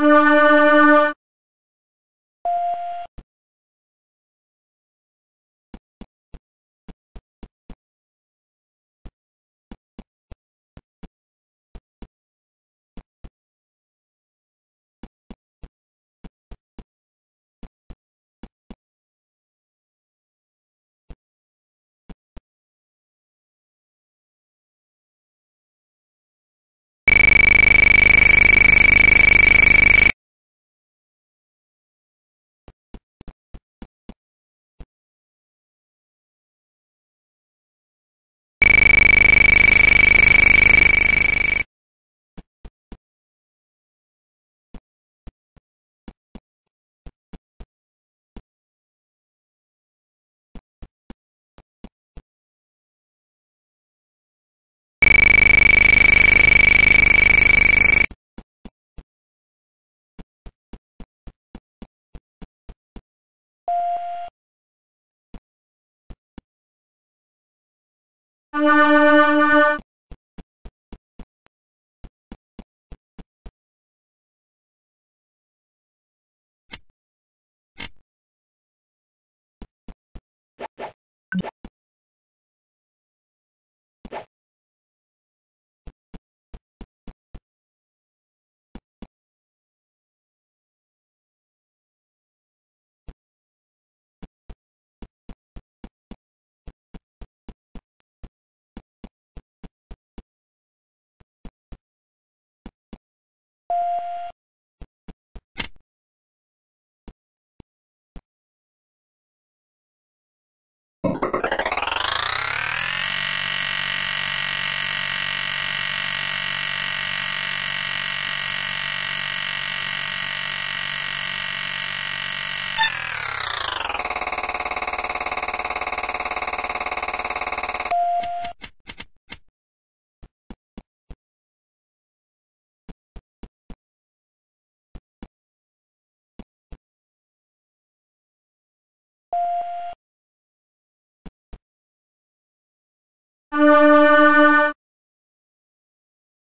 Uh... Uh...